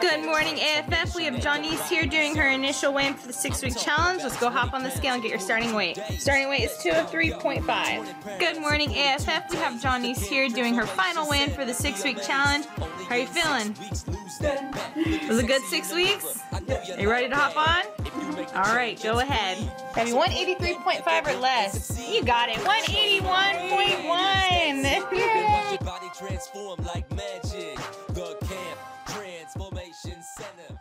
Good morning, AFF. We have Jonneice here doing her initial weigh for the six-week challenge. Let's go hop on the scale and get your starting weight. Starting weight is 203.5. Good morning, AFF. We have Jonneice here doing her final weigh for the six-week challenge. How are you feeling? Good. Was it good six weeks? Are you ready to hop on? All right, go ahead. Have you 183.5 or less? You got it transform like magic. The Camp Transformation Center.